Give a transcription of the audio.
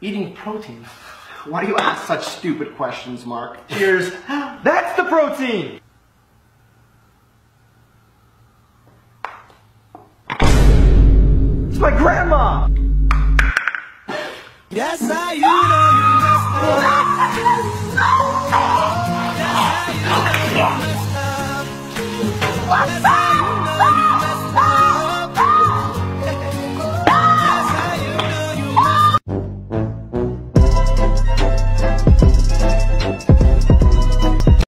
eating protein. Why do you ask such stupid questions, Mark? Cheers. That's the protein! It's my grandma! Yes, I you know What's?